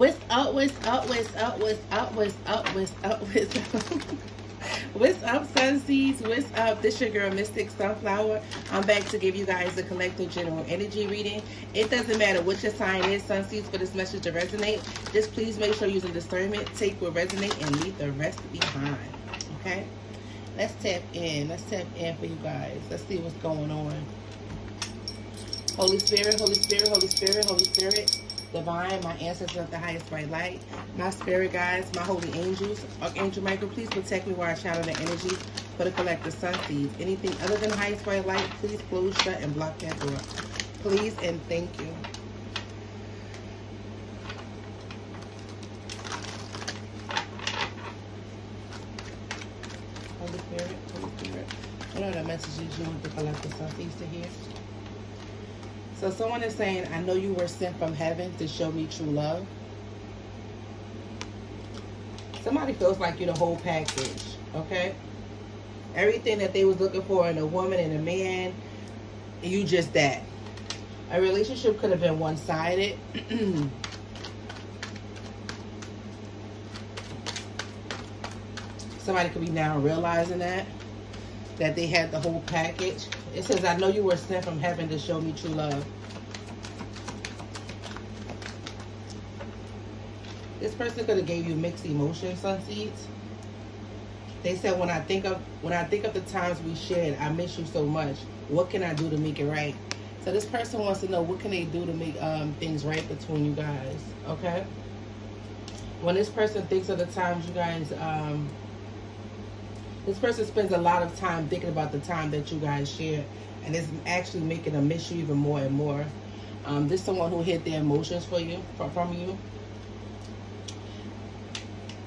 What's up, what's up, what's up, what's up, what's up, what's up, what's up? What's up, Sunseeds? What's up? This your girl, Mystic Sunflower. I'm back to give you guys a collective general energy reading. It doesn't matter what your sign is, Sunseeds, for this message to resonate. Just please make sure using discernment, take what resonate, and leave the rest behind. Okay? Let's tap in. Let's tap in for you guys. Let's see what's going on. Holy Spirit, Holy Spirit, Holy Spirit, Holy Spirit divine, my ancestors of the highest white light, my spirit guides, my holy angels. Archangel Michael, please protect me while I channel the energy for the collective sun seeds. Anything other than highest white light, please close, shut, and block that door. Please and thank you. Holy Spirit, Holy Spirit. What are the messages you want the collective sun seeds to hear? So someone is saying, I know you were sent from heaven to show me true love. Somebody feels like you're the whole package, okay? Everything that they was looking for in a woman and a man, you just that. A relationship could have been one-sided. Somebody could be now realizing that, that they had the whole package. It says, I know you were sent from heaven to show me true love. This person could have gave you mixed emotions, sun seeds. They said when I think of when I think of the times we shared, I miss you so much. What can I do to make it right? So this person wants to know what can they do to make um, things right between you guys. Okay. When this person thinks of the times you guys um, this person spends a lot of time thinking about the time that you guys share, and it's actually making them miss you even more and more. Um, this someone who hid their emotions for you, from you.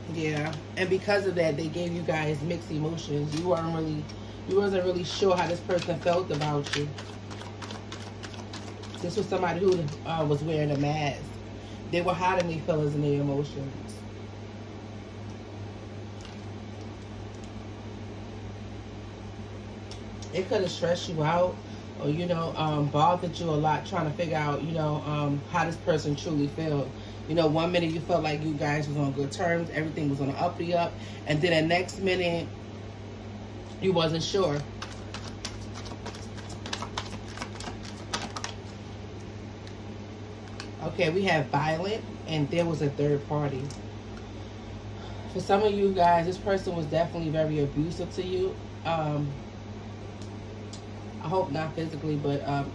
Yeah, and because of that, they gave you guys mixed emotions. You weren't really, you wasn't really sure how this person felt about you. This was somebody who uh, was wearing a mask. They were hiding their feelings and their emotions. it could have stressed you out or you know um, bothered you a lot trying to figure out you know um, how this person truly felt you know one minute you felt like you guys was on good terms everything was on the up up and then the next minute you wasn't sure okay we have violent and there was a third party for some of you guys this person was definitely very abusive to you um, I hope not physically, but um,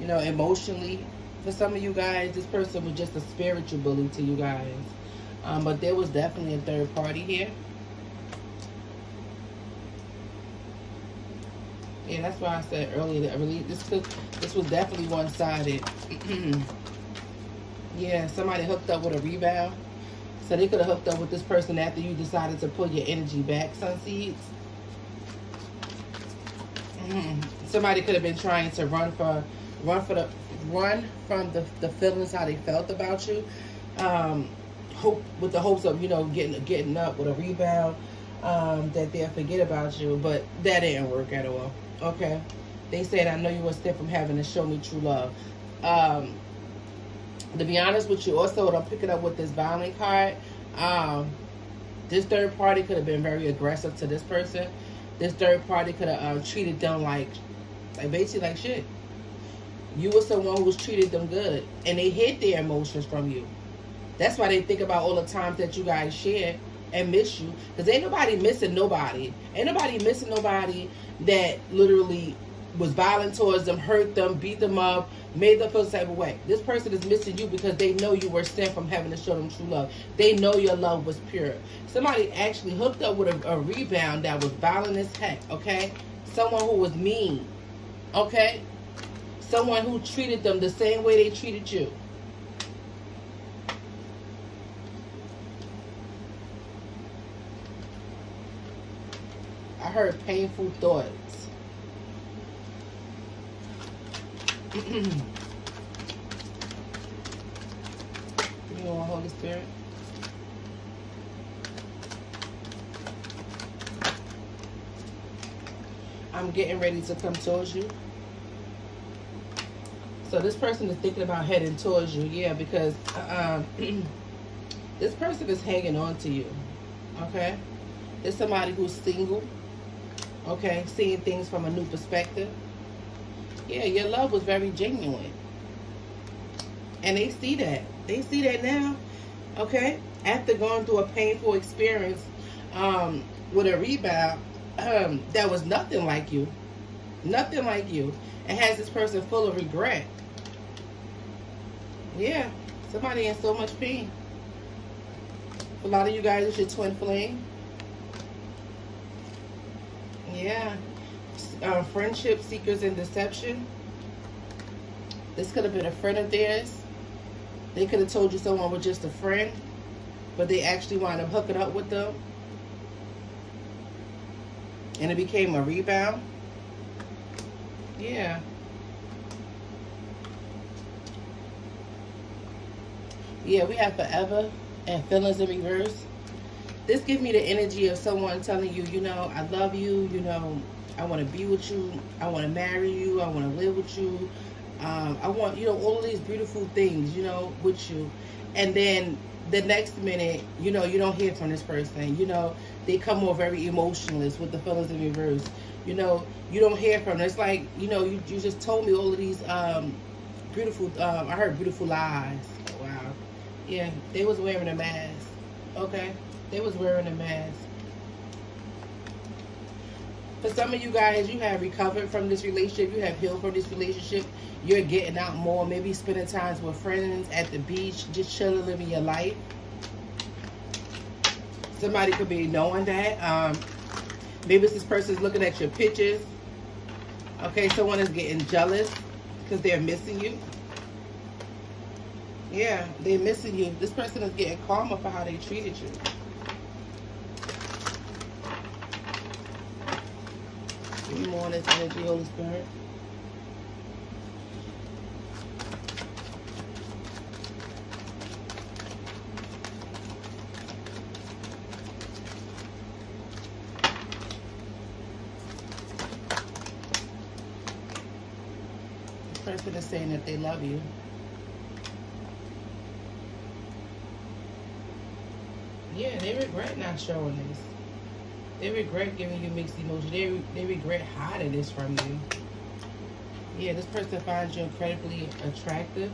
you know, emotionally. For some of you guys, this person was just a spiritual bully to you guys. Um, but there was definitely a third party here. Yeah, that's why I said earlier that really this this was definitely one sided. yeah, somebody hooked up with a rebound. So they could have hooked up with this person after you decided to pull your energy back, sun seeds. Mm. Somebody could have been trying to run for, run for the, run from the, the feelings how they felt about you. Um, hope with the hopes of you know getting getting up with a rebound. Um, that they'll forget about you, but that didn't work at all. Okay, they said I know you were sent from heaven to show me true love. Um, to be honest with you, also what I'm picking up with this violent card, um, this third party could have been very aggressive to this person this third party could have uh, treated them like, like basically like shit. You were someone who was treated them good, and they hid their emotions from you. That's why they think about all the times that you guys share and miss you, because ain't nobody missing nobody. Ain't nobody missing nobody that literally was violent towards them, hurt them, beat them up, made them feel the of way. This person is missing you because they know you were sent from heaven to show them true love. They know your love was pure. Somebody actually hooked up with a, a rebound that was violent as heck, okay? Someone who was mean, okay? Someone who treated them the same way they treated you. I heard painful thoughts. you want Holy Spirit? I'm getting ready to come towards you. So this person is thinking about heading towards you, yeah, because uh, This person is hanging on to you. Okay? There's somebody who's single. Okay? Seeing things from a new perspective. Yeah, your love was very genuine. And they see that. They see that now. Okay? After going through a painful experience um, with a rebound um, that was nothing like you. Nothing like you. It has this person full of regret. Yeah. Somebody in so much pain. a lot of you guys, it's your twin flame. Yeah. Uh, friendship, seekers, and deception. This could have been a friend of theirs. They could have told you someone was just a friend, but they actually wound up hooking up with them. And it became a rebound. Yeah. Yeah, we have forever and feelings in reverse. This gives me the energy of someone telling you, you know, I love you, you know, I want to be with you, I want to marry you, I want to live with you, um, I want, you know, all of these beautiful things, you know, with you. And then the next minute, you know, you don't hear from this person. You know, they come more very emotionless with the feelings in reverse. You know, you don't hear from them. It's like, you know, you, you just told me all of these um, beautiful, um, I heard beautiful lies. Yeah, they was wearing a mask. Okay? They was wearing a mask. For some of you guys, you have recovered from this relationship. You have healed from this relationship. You're getting out more. Maybe spending times with friends at the beach. Just chilling, living your life. Somebody could be knowing that. Um, maybe this person's looking at your pictures. Okay, someone is getting jealous because they're missing you. Yeah, they're missing you. This person is getting karma for how they treated you. Give me more on this energy, Holy Spirit. person is saying that they love you. Yeah, they regret not showing this. They regret giving you mixed emotions. They, they regret hiding this from you. Yeah, this person finds you incredibly attractive.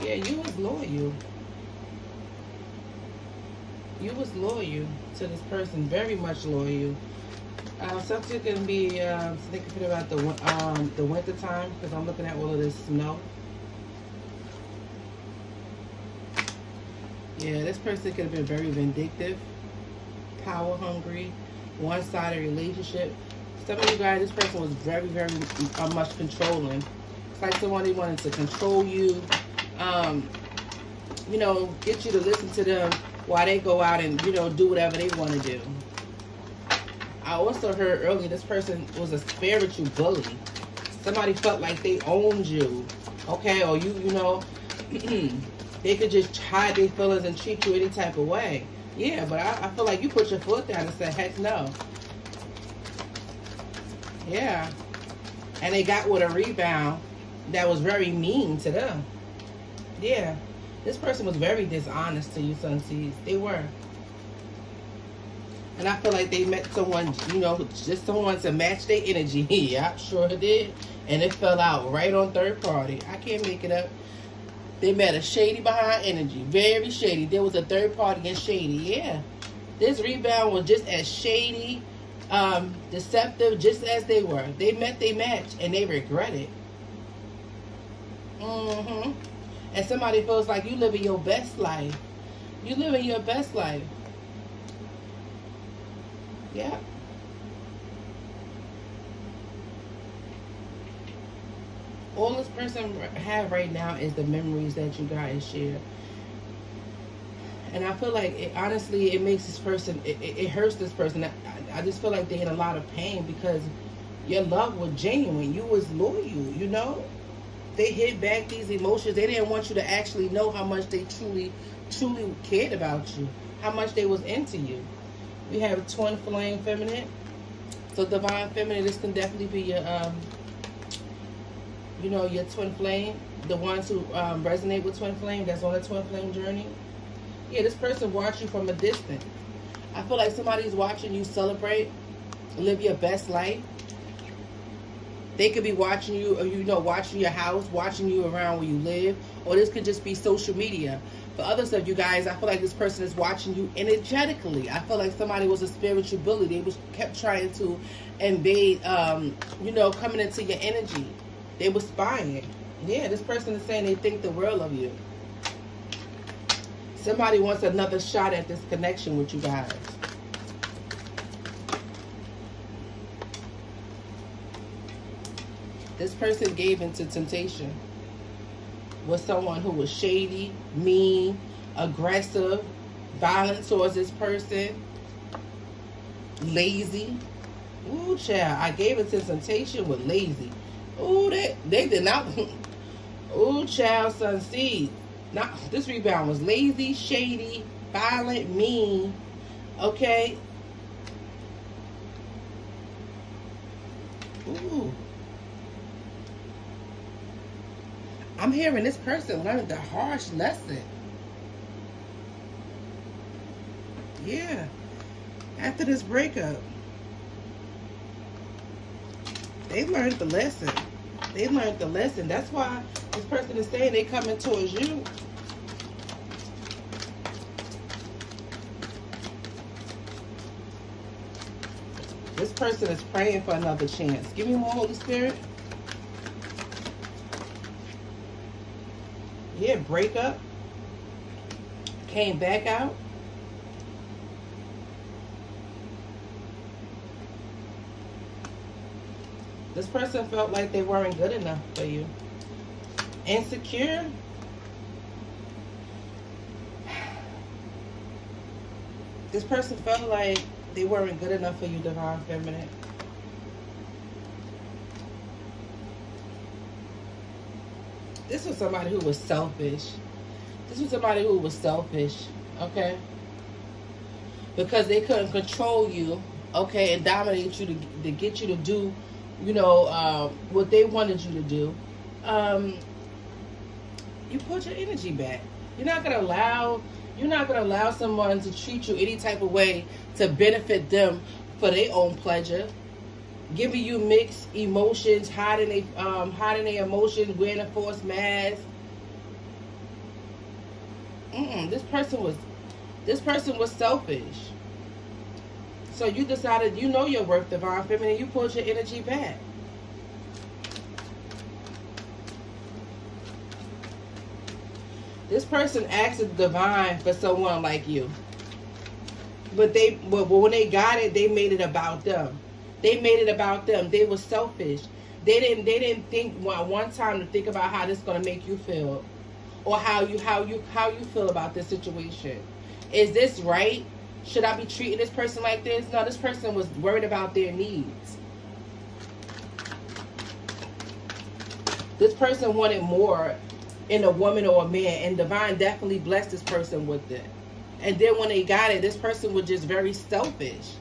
Yeah, you was loyal. You was loyal to this person, very much loyal. Uh, something can be um, thinking about the um, the winter time because I'm looking at all of this snow. Yeah, this person could have been very vindictive, power hungry, one-sided relationship. Some of you guys, this person was very, very uh, much controlling. It's like someone somebody wanted to control you, um, you know, get you to listen to them while they go out and, you know, do whatever they want to do. I also heard earlier this person was a spiritual bully. Somebody felt like they owned you, okay? Or you, you know, they could just hide their feelings and treat you any type of way. Yeah, but I, I feel like you put your foot down and said, heck no. Yeah. And they got with a rebound that was very mean to them. Yeah. This person was very dishonest to you, Sun Seeds. They were. And I feel like they met someone, you know, just someone to match their energy. yeah, sure did. And it fell out right on third party. I can't make it up. They met a shady behind energy. Very shady. There was a third party and shady. Yeah. This rebound was just as shady, um, deceptive, just as they were. They met they match and they regret it. Mm-hmm. And somebody feels like you living your best life. You living your best life. Yeah. All this person have right now is the memories that you guys share. And I feel like, it, honestly, it makes this person, it, it, it hurts this person. I, I just feel like they're in a lot of pain because your love was genuine. You was loyal, you know? They hid back these emotions. They didn't want you to actually know how much they truly, truly cared about you. How much they was into you. We have twin flame feminine. So divine feminine, this can definitely be your um, you know, your twin flame, the ones who um, resonate with twin flame, that's on the twin flame journey. Yeah, this person watched you from a distance. I feel like somebody's watching you celebrate, live your best life. They could be watching you, or you know, watching your house, watching you around where you live, or this could just be social media. For others of you guys, I feel like this person is watching you energetically. I feel like somebody was a spiritual bully. They was kept trying to invade, um, you know, coming into your energy. They were spying. Yeah, this person is saying they think the world of you. Somebody wants another shot at this connection with you guys. This person gave into temptation. Was someone who was shady, mean, aggressive, violent towards this person, lazy. Ooh, child, I gave into temptation with lazy. Ooh, they, they did not. Ooh, child, son, see. Not, this rebound was lazy, shady, violent, mean. Okay. Ooh. I'm hearing this person learned the harsh lesson. Yeah. After this breakup. They learned the lesson. They learned the lesson. That's why this person is saying they coming towards you. This person is praying for another chance. Give me more Holy Spirit. yeah, breakup. Came back out. This person felt like they weren't good enough for you. Insecure. This person felt like they weren't good enough for you, Divine Feminine. this was somebody who was selfish. This was somebody who was selfish, okay? Because they couldn't control you, okay, and dominate you to, to get you to do, you know, uh, what they wanted you to do. Um, you put your energy back. You're not gonna allow you're not gonna allow someone to treat you any type of way to benefit them for their own pleasure giving you mixed emotions, hiding a um, hiding their emotions, wearing a forced mask. Mm-mm, this person was this person was selfish. So you decided you know your worth, divine feminine. You pulled your energy back. This person asked the divine for someone like you. But they but when they got it, they made it about them. They made it about them. They were selfish. They didn't they didn't think one, one time to think about how this is gonna make you feel. Or how you how you how you feel about this situation. Is this right? Should I be treating this person like this? No, this person was worried about their needs. This person wanted more in a woman or a man, and Divine definitely blessed this person with it. And then when they got it, this person was just very selfish.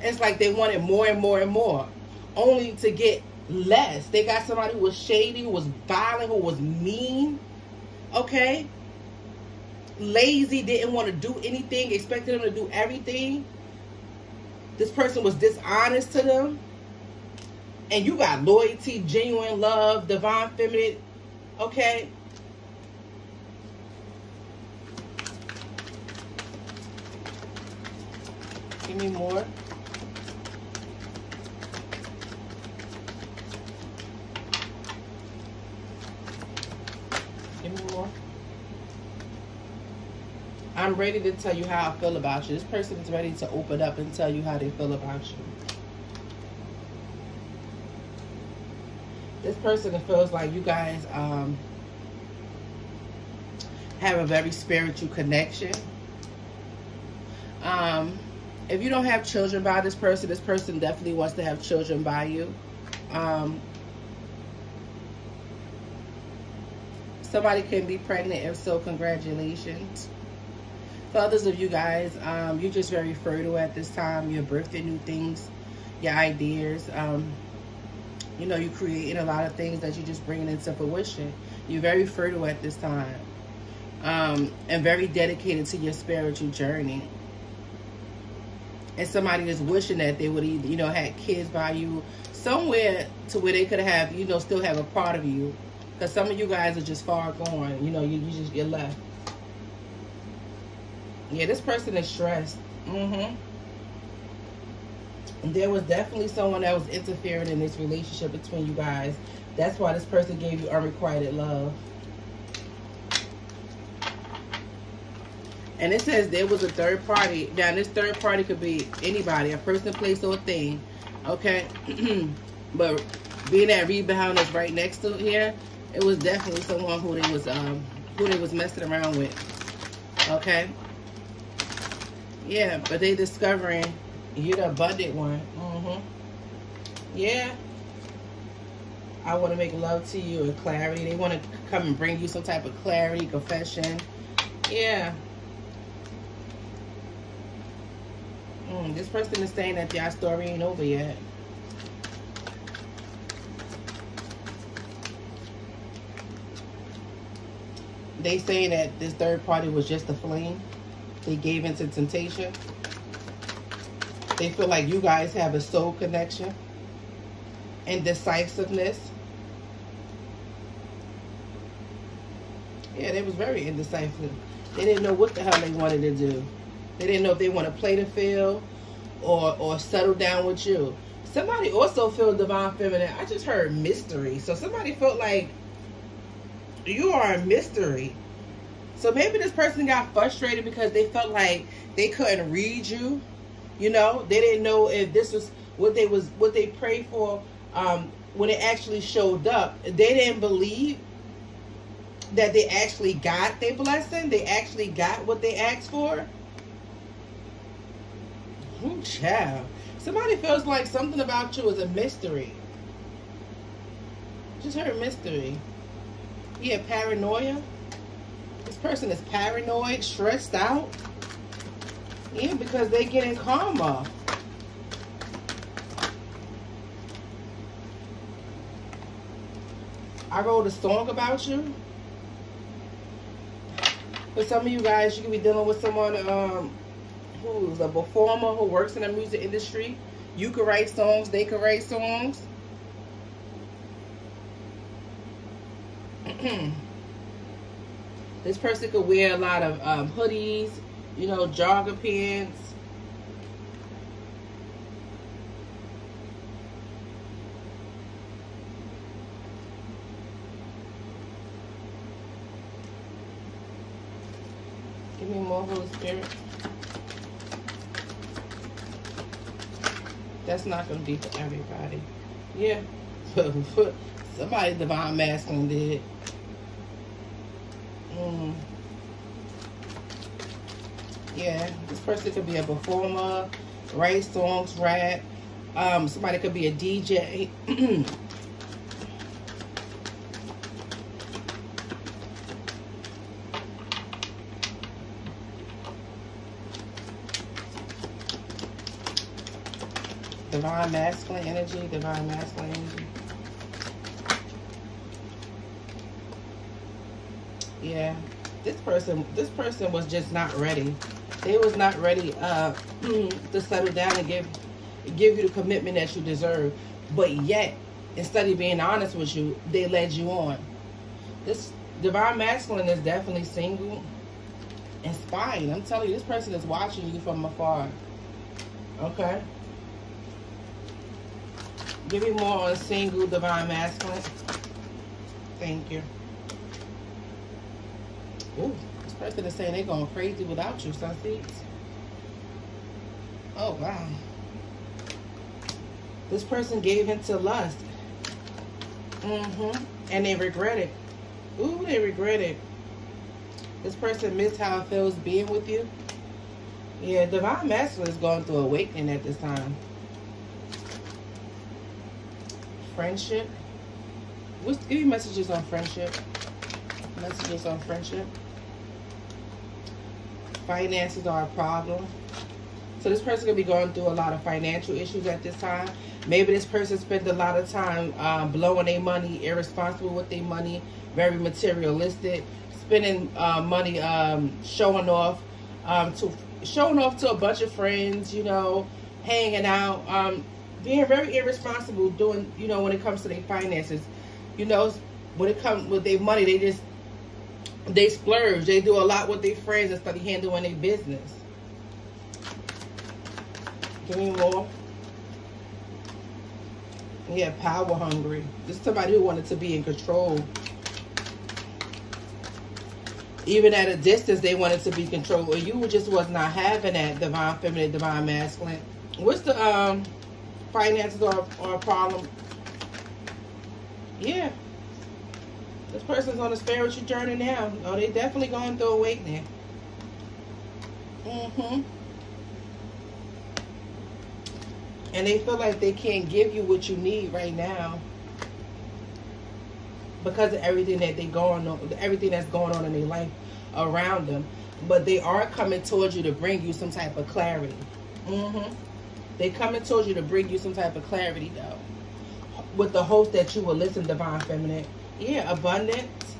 It's like they wanted more and more and more, only to get less. They got somebody who was shady, who was violent, who was mean. Okay? Lazy, didn't want to do anything, expected them to do everything. This person was dishonest to them. And you got loyalty, genuine love, divine feminine. Okay? Give me more. I'm ready to tell you how I feel about you. This person is ready to open up and tell you how they feel about you. This person feels like you guys um, have a very spiritual connection. Um, if you don't have children by this person, this person definitely wants to have children by you. Um, somebody can be pregnant. If so, congratulations. For others of you guys, um, you're just very fertile at this time. You're birthing new things, your ideas. Um, You know, you're creating a lot of things that you're just bringing into fruition. You're very fertile at this time. Um, and very dedicated to your spiritual journey. And somebody is wishing that they would either, you know, had kids by you somewhere to where they could have, you know, still have a part of you. Because some of you guys are just far gone. You know, you, you just get left. Yeah, this person is stressed. Mm-hmm. There was definitely someone that was interfering in this relationship between you guys. That's why this person gave you unrequited love. And it says there was a third party. Now, this third party could be anybody, a person, place, or a thing. Okay? but being that rebound is right next to here, it was definitely someone who they was um who they was messing around with. Okay? Yeah, but they discovering you're the abundant one. Mm-hmm. Yeah. I want to make love to you and clarity. They want to come and bring you some type of clarity, confession. Yeah. Mm, this person is saying that y'all story ain't over yet. They saying that this third party was just a flame. They gave into temptation. They feel like you guys have a soul connection and decisiveness. Yeah, they was very indecisive. They didn't know what the hell they wanted to do. They didn't know if they want to play the field or or settle down with you. Somebody also feel divine feminine. I just heard mystery. So somebody felt like you are a mystery. So maybe this person got frustrated because they felt like they couldn't read you. You know, they didn't know if this was what they was what they prayed for um, when it actually showed up. They didn't believe that they actually got their blessing. They actually got what they asked for. Ooh, child. Somebody feels like something about you is a mystery. Just heard mystery. Yeah, paranoia. This person is paranoid, stressed out. Yeah, because they getting karma. I wrote a song about you. For some of you guys, you could be dealing with someone um, who's a performer who works in the music industry. You could write songs, they could write songs. this person could wear a lot of um, hoodies, you know, jogger pants. Give me more Holy Spirit. That's not going to be for everybody. Yeah. Somebody divine masculine did. Yeah, this person could be a performer, write songs, rap. Um, somebody could be a DJ. divine masculine energy, divine masculine energy. Yeah, this person, this person was just not ready they was not ready uh, to settle down and give give you the commitment that you deserve. But yet, instead of being honest with you, they led you on. This divine masculine is definitely single and spying. I'm telling you, this person is watching you from afar. Okay? Give me more on single divine masculine. Thank you. Ooh person is saying they're going crazy without you, sun seeds. Oh, wow. This person gave into lust. Mm-hmm. And they regret it. Ooh, they regret it. This person missed how it feels being with you. Yeah, Divine Masculine is going through awakening at this time. Friendship. What's, give me messages on friendship. Messages on friendship. Finances are a problem. So this person could be going through a lot of financial issues at this time. Maybe this person spent a lot of time uh, blowing their money, irresponsible with their money, very materialistic, spending uh, money um, showing off um, to showing off to a bunch of friends, you know, hanging out, um, being very irresponsible doing, you know, when it comes to their finances. You know, when it comes with their money, they just they splurge. They do a lot with their friends instead of handling their business. Give me more. Yeah, power hungry. This is somebody who wanted to be in control. Even at a distance, they wanted to be controlled. Or you just was not having that divine feminine, divine masculine. What's the um finances or, or problem? Yeah. This person's on a spiritual journey now. Oh, they definitely going through awakening. Mm-hmm. And they feel like they can't give you what you need right now. Because of everything that they going on, everything that's going on in their life around them. But they are coming towards you to bring you some type of clarity. Mm-hmm. They coming towards you to bring you some type of clarity though. With the hope that you will listen, Divine Feminine. Yeah, abundance.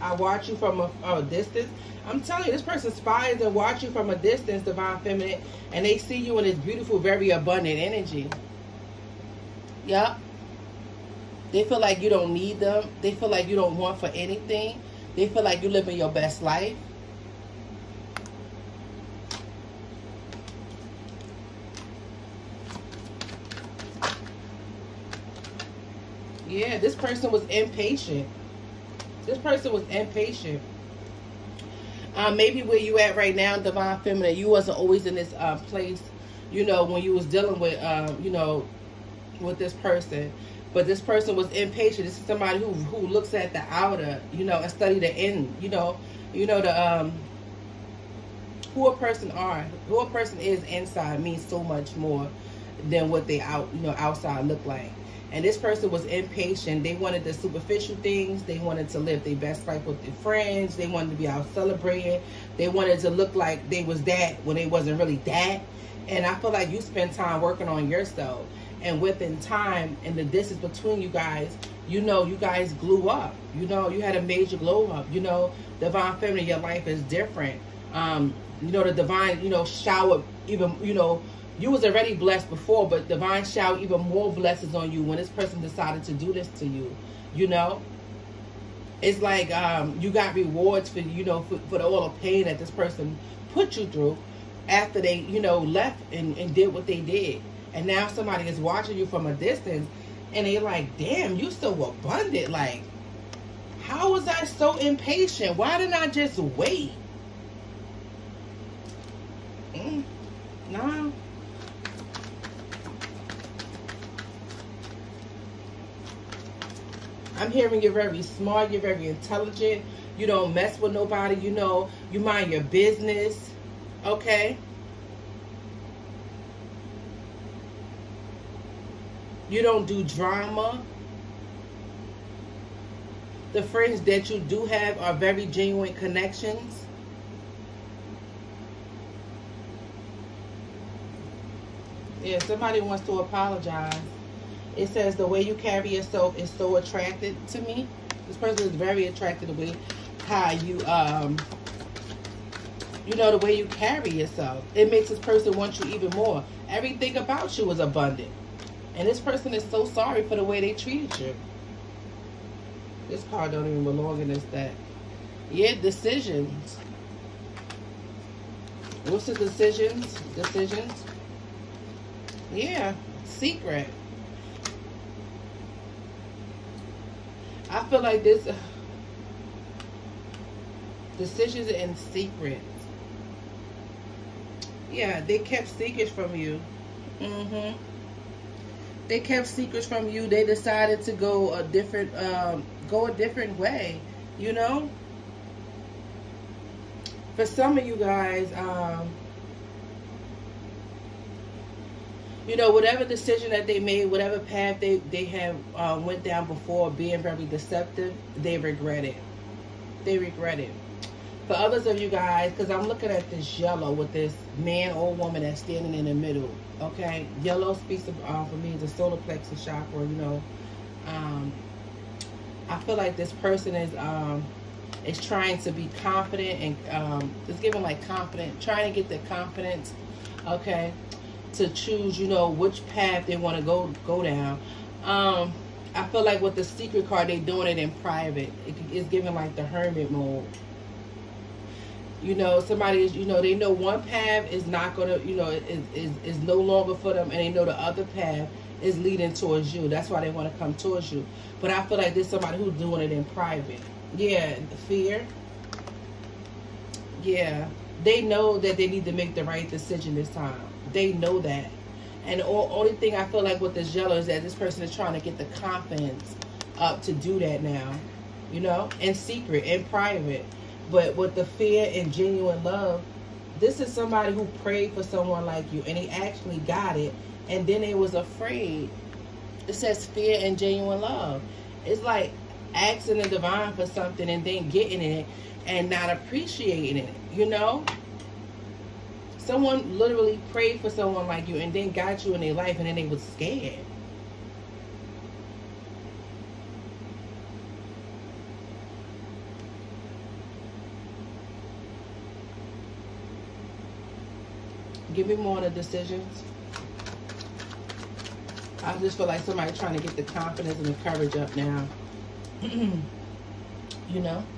I watch you from a, a distance. I'm telling you, this person spies and watch you from a distance, divine feminine, and they see you in this beautiful, very abundant energy. Yep. They feel like you don't need them. They feel like you don't want for anything. They feel like you're living your best life. Yeah, this person was impatient. This person was impatient. Um, maybe where you at right now, divine feminine, you wasn't always in this uh, place, you know, when you was dealing with, um, you know, with this person. But this person was impatient. This is somebody who who looks at the outer, you know, and study the in, you know, you know the um who a person are, who a person is inside means so much more than what they out, you know, outside look like. And this person was impatient. They wanted the superficial things. They wanted to live their best life with their friends. They wanted to be out celebrating. They wanted to look like they was that when they wasn't really that. And I feel like you spend time working on yourself. And within time and the distance between you guys, you know, you guys glue up. You know, you had a major glow up. You know, divine feminine, your life is different. Um, you know, the divine, you know, shower even, you know, you was already blessed before, but divine shower even more blessings on you when this person decided to do this to you. You know, it's like um, you got rewards for you know for, for the all the pain that this person put you through after they you know left and, and did what they did, and now somebody is watching you from a distance, and they like, damn, you so abundant. Like, how was I so impatient? Why didn't I just wait? Mm, nah. I'm hearing you're very smart, you're very intelligent, you don't mess with nobody, you know, you mind your business, okay? You don't do drama. The friends that you do have are very genuine connections. Yeah, somebody wants to apologize. It says the way you carry yourself is so attracted to me. This person is very attracted to me. How you, um, you know, the way you carry yourself. It makes this person want you even more. Everything about you is abundant. And this person is so sorry for the way they treated you. This card don't even belong in this deck. Yeah, decisions. What's the decisions? Decisions? Yeah, secret. I feel like this uh, decisions and secrets. Yeah, they kept secrets from you. Mm-hmm. They kept secrets from you. They decided to go a different, um, go a different way. You know. For some of you guys, um, you know, whatever decision that they made, whatever path they, they have uh, went down before being very deceptive, they regret it. They regret it. For others of you guys, because I'm looking at this yellow with this man or woman that's standing in the middle. Okay, yellow speaks of, uh, for me the solar plexus chakra. You know, um, I feel like this person is um, is trying to be confident and um, it's giving like confident, trying to get the confidence. Okay, to choose, you know, which path they want to go go down. Um, I feel like with the secret card, they doing it in private. It, it's giving like the hermit mode. You know, somebody is, you know, they know one path is not going to, you know, is, is, is no longer for them. And they know the other path is leading towards you. That's why they want to come towards you. But I feel like there's somebody who's doing it in private. Yeah, fear. Yeah. They know that they need to make the right decision this time. They know that. And the only thing I feel like with this yellow is that this person is trying to get the confidence up to do that now. You know, in secret, in private. But with the fear and genuine love, this is somebody who prayed for someone like you and he actually got it. And then they was afraid. It says fear and genuine love. It's like asking the divine for something and then getting it and not appreciating it, you know? Someone literally prayed for someone like you and then got you in their life and then they was scared. Give me more of the decisions. I just feel like somebody trying to get the confidence and the courage up now. you know?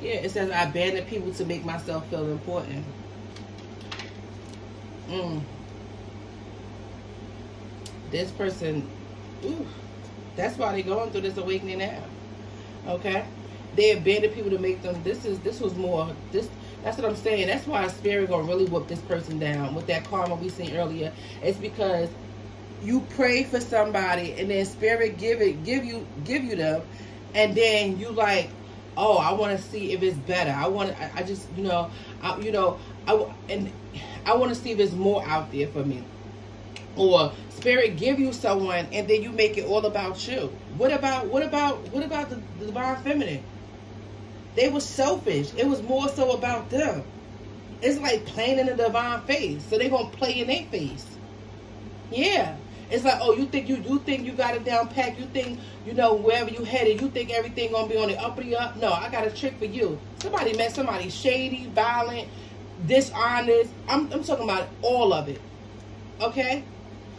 Yeah, it says I abandon people to make myself feel important. Mm. This person, ooh, that's why they're going through this awakening now. Okay? They abandon people to make them, this is, this was more, this, that's what I'm saying. That's why spirit gonna really whoop this person down with that karma we seen earlier. It's because you pray for somebody and then spirit give it, give you, give you them, and then you like, oh, I want to see if it's better. I want I, I just, you know, I, you know, I, and I want to see if there's more out there for me. Or spirit give you someone and then you make it all about you. What about, what about, what about the, the divine feminine? They were selfish. It was more so about them. It's like playing in the divine face. So they're to play in their face. Yeah. It's like, oh, you think you you think you got it down packed. You think, you know, wherever you headed, you think everything to be on the uppity up. No, I got a trick for you. Somebody met somebody shady, violent, dishonest. I'm, I'm talking about all of it. Okay?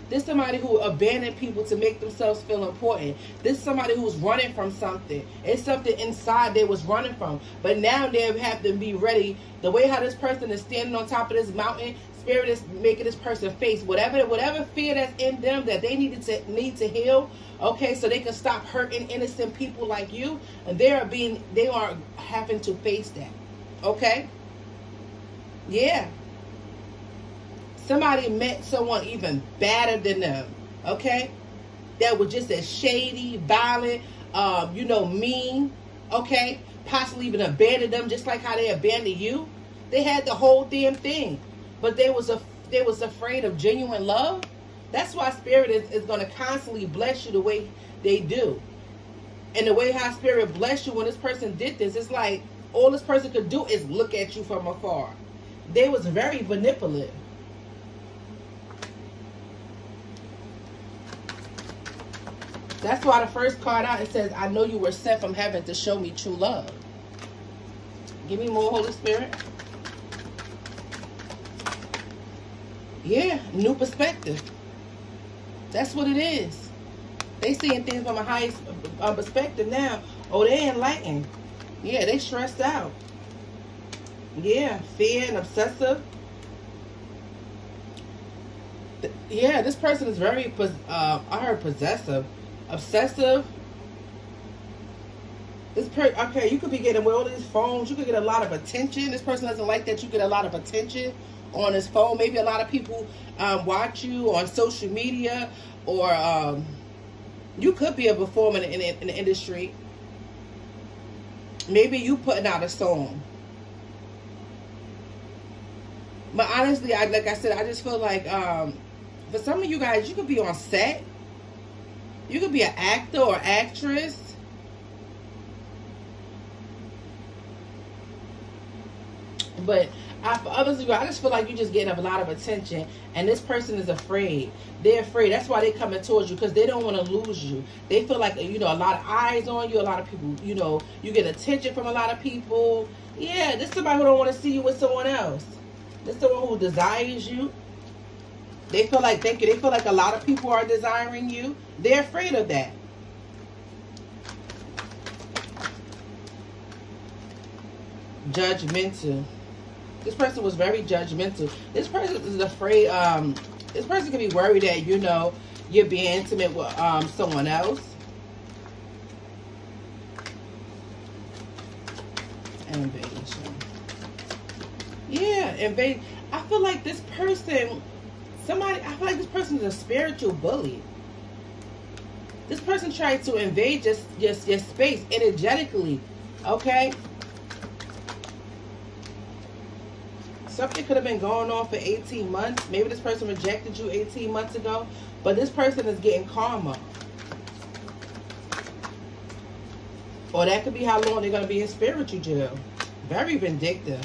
This somebody who abandoned people to make themselves feel important. This somebody who's running from something. It's something inside they was running from. But now they have to be ready. The way how this person is standing on top of this mountain, spirit is making this person face whatever whatever fear that's in them that they needed to need to heal. Okay, so they can stop hurting innocent people like you. And they are being they are having to face that. Okay? Yeah. Somebody met someone even badder than them. Okay? That was just as shady, violent, um, you know, mean. Okay? Possibly even abandoned them just like how they abandoned you. They had the whole damn thing but they was a they was afraid of genuine love. That's why spirit is, is going to constantly bless you the way they do. And the way how spirit bless you when this person did this, it's like all this person could do is look at you from afar. They was very manipulative. That's why the first card out, it says, I know you were sent from heaven to show me true love. Give me more, Holy Spirit. Yeah, new perspective. That's what it is. They seeing things from a high uh, perspective now. Oh, they enlightened. Yeah, they stressed out. Yeah, fear and obsessive. Yeah, this person is very, uh, I heard possessive. Obsessive. This per okay, you could be getting with all these phones. You could get a lot of attention. This person doesn't like that you get a lot of attention on his phone. Maybe a lot of people um, watch you on social media or um, you could be a performer in, in, in, the industry. Maybe you putting out a song. But honestly, I like I said, I just feel like um, for some of you guys, you could be on set. You could be an actor or actress. But I, for others of you, I just feel like you're just getting a lot of attention, and this person is afraid. They're afraid. That's why they're coming towards you because they don't want to lose you. They feel like you know a lot of eyes on you. A lot of people, you know, you get attention from a lot of people. Yeah, this is somebody who don't want to see you with someone else. This is someone who desires you. They feel like they they feel like a lot of people are desiring you. They're afraid of that. Judgmental. This person was very judgmental. This person is afraid. Um, this person could be worried that you know you're being intimate with um someone else. Invasion. Yeah, invade. I feel like this person, somebody. I feel like this person is a spiritual bully. This person tried to invade just just your space energetically. Okay, something could have been going on for 18 months. Maybe this person rejected you 18 months ago, but this person is getting karma. Or that could be how long they're going to be in spiritual jail. Very vindictive.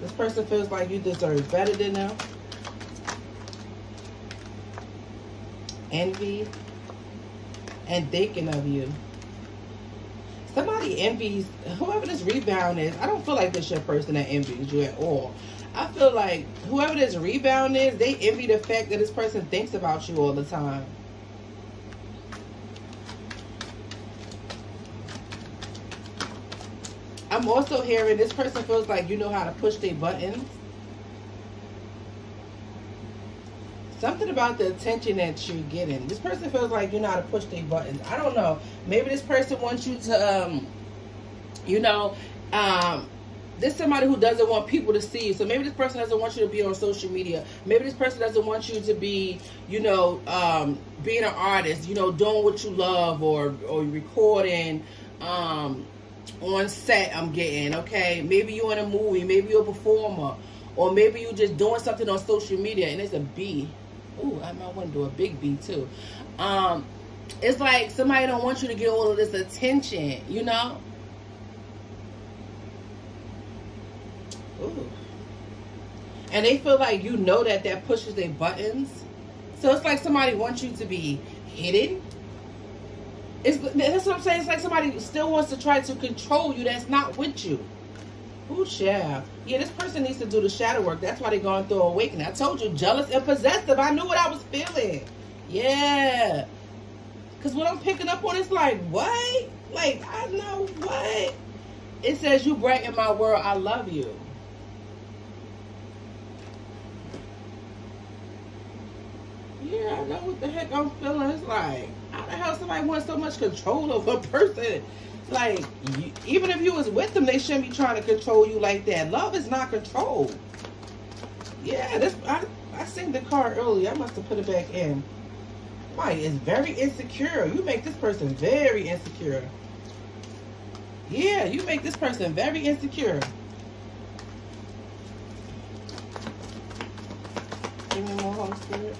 This person feels like you deserve better than them. Envy. And thinking of you. Somebody envies, whoever this rebound is, I don't feel like this your person that envies you at all. I feel like whoever this rebound is, they envy the fact that this person thinks about you all the time. I'm also hearing this person feels like you know how to push their buttons. Something about the attention that you're getting. This person feels like you know how to push their buttons. I don't know. Maybe this person wants you to, um, you know, um, this somebody who doesn't want people to see you. So maybe this person doesn't want you to be on social media. Maybe this person doesn't want you to be, you know, um, being an artist, you know, doing what you love or, or recording, um, on set I'm getting, okay? Maybe you're in a movie, maybe you're a performer, or maybe you're just doing something on social media and it's a B. Ooh, I might want to do a big B too. Um, it's like somebody don't want you to get all of this attention, you know? Ooh. And they feel like you know that that pushes their buttons. So it's like somebody wants you to be hidden. It's, that's what I'm saying. It's like somebody still wants to try to control you that's not with you. Ooh, child. Yeah, this person needs to do the shadow work. That's why they're going through awakening. I told you, jealous and possessive. I knew what I was feeling. Yeah. Because what I'm picking up on is like, what? Like, I know what? It says, you brighten my world. I love you. Yeah, I know what the heck I'm feeling. It's like, how the hell somebody wants so much control over a person? Like, you, even if you was with them, they shouldn't be trying to control you like that. Love is not control. Yeah, this I I seen the card earlier. I must have put it back in. Why is very insecure. You make this person very insecure. Yeah, you make this person very insecure. Give me more Holy Spirit.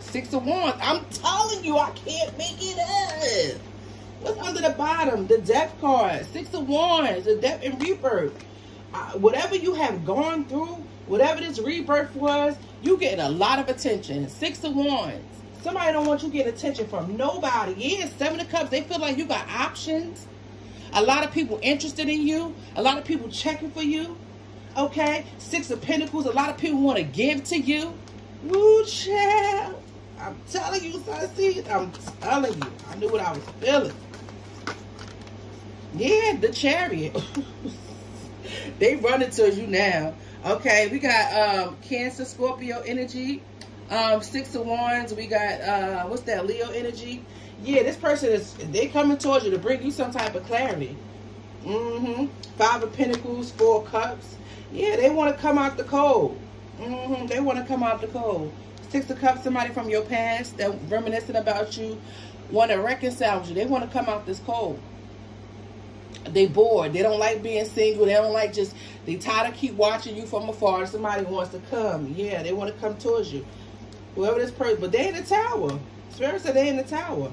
Six of Wands. I'm telling you, I can't make it up. What's under the bottom? The death card. Six of Wands. The death and rebirth. Uh, whatever you have gone through, whatever this rebirth was, you getting a lot of attention. Six of Wands. Somebody don't want you getting attention from nobody. Yeah, Seven of Cups. They feel like you got options. A lot of people interested in you. A lot of people checking for you. Okay? Six of Pentacles. A lot of people want to give to you. Woo, child. I'm telling you, Sunseed. I'm telling you. I knew what I was feeling. Yeah, the chariot. they running to you now. Okay, we got um, Cancer, Scorpio energy. Um, Six of Wands. We got, uh, what's that, Leo energy. Yeah, this person is, they coming towards you to bring you some type of clarity. Mm-hmm. Five of Pentacles, Four Cups. Yeah, they want to come out the cold. Mm-hmm. They want to come out the cold. Six of Cups, somebody from your past that reminiscing about you, want to reconcile with you. They want to come out this cold they bored. They don't like being single. They don't like just, they tired of keep watching you from afar. Somebody wants to come. Yeah, they want to come towards you. Whoever this person, but they in the tower. Spirit said they in the tower.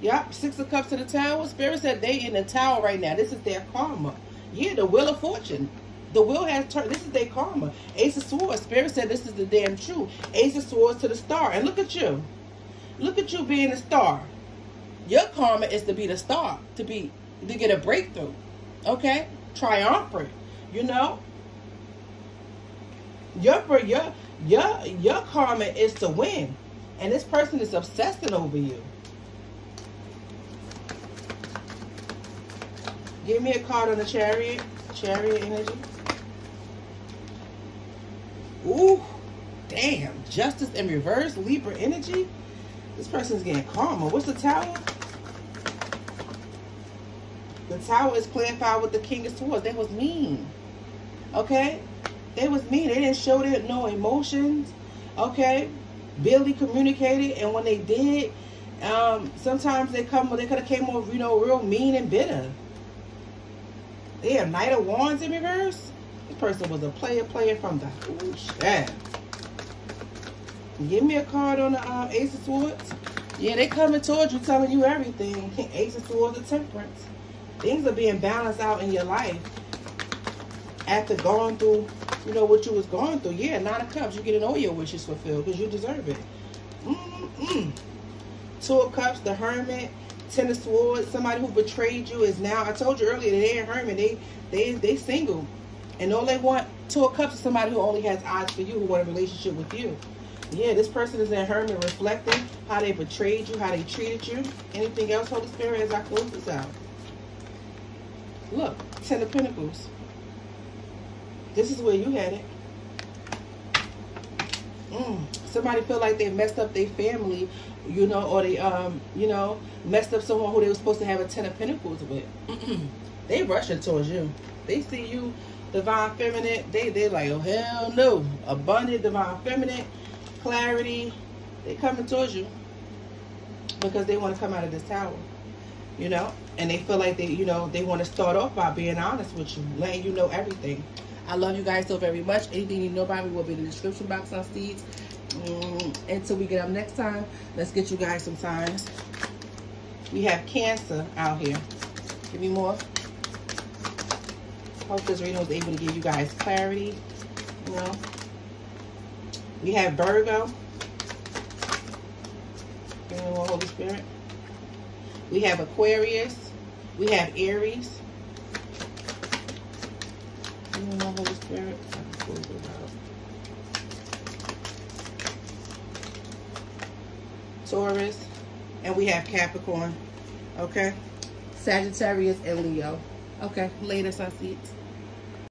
Yep, Six of Cups to the Tower. Spirit said they in the tower right now. This is their karma. Yeah, the Wheel of Fortune. The wheel has turned. This is their karma. Ace of Swords. Spirit said this is the damn truth. Ace of Swords to the star. And look at you. Look at you being a star. Your karma is to be the star. To be to get a breakthrough. Okay? Triumphant. You know? Your your your your karma is to win. And this person is obsessing over you. Give me a card on the chariot. Chariot energy. Ooh, damn. Justice in reverse, Libra energy. This person's getting karma. What's the tower? The tower is clarified with the king of swords. They was mean. Okay? They was mean. They didn't show their no emotions. Okay? Barely communicated. And when they did, um, sometimes they come they could have came over, you know, real mean and bitter. Yeah, Knight of Wands in reverse. This person was a player, player from the ooh, shit. Give me a card on the uh, Ace of Swords. Yeah, they coming towards you, telling you everything. Ace of Swords of Temperance. Things are being balanced out in your life after going through, you know, what you was going through. Yeah, Nine of Cups. You getting all your wishes fulfilled because you deserve it. Mm-mm. Two of Cups, the Hermit. Ten of Swords. Somebody who betrayed you is now. I told you earlier, they ain't Hermit. They, they, they single. And all they want, Two of Cups, is somebody who only has eyes for you, who want a relationship with you. Yeah, this person is in Hermit reflecting how they betrayed you, how they treated you. Anything else, Holy Spirit, as I close this out? Look, Ten of Pentacles. This is where you had it. Mm. Somebody feel like they messed up their family, you know, or they, um, you know, messed up someone who they were supposed to have a Ten of Pentacles with. they rushing towards you. They see you divine feminine, they they like, oh hell no. Abundant divine feminine, clarity. They coming towards you because they want to come out of this tower. You know? And they feel like they, you know, they want to start off by being honest with you, letting you know everything. I love you guys so very much. Anything you know about me will be in the description box on Steeds. Mm, until we get up next time, let's get you guys some signs. We have Cancer out here. Give me more. Hope this reading was able to give you guys clarity. You know. We have Virgo. Give me more Holy Spirit. We have Aquarius. We have Aries. Give me Holy Spirit. Taurus. And we have Capricorn. Okay. Sagittarius and Leo. Okay, later, Sunseeds.